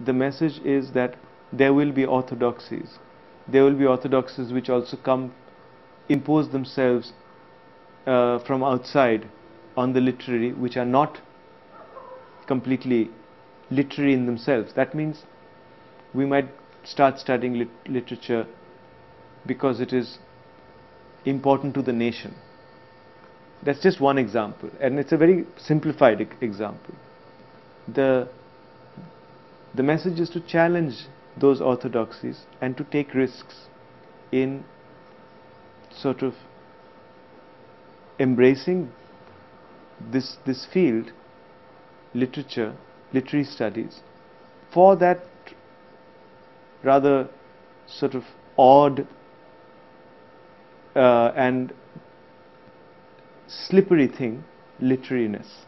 the message is that there will be orthodoxies. There will be orthodoxies which also come, impose themselves uh, from outside on the literary, which are not completely literary in themselves. That means we might start studying lit literature because it is important to the nation. That's just one example, and it's a very simplified e example. The, the message is to challenge those orthodoxies and to take risks in sort of embracing this, this field, literature, literary studies, for that rather sort of odd uh, and slippery thing, literariness.